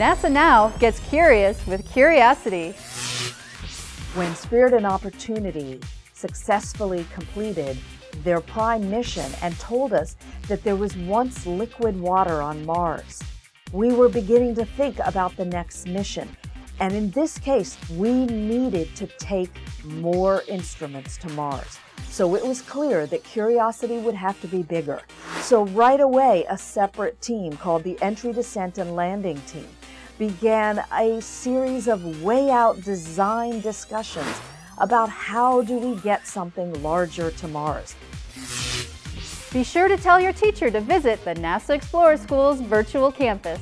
NASA Now gets curious with curiosity. When Spirit and Opportunity successfully completed their prime mission and told us that there was once liquid water on Mars, we were beginning to think about the next mission. And in this case, we needed to take more instruments to Mars. So it was clear that Curiosity would have to be bigger. So right away, a separate team called the Entry, Descent, and Landing Team began a series of way out design discussions about how do we get something larger to Mars. Be sure to tell your teacher to visit the NASA Explorer School's virtual campus.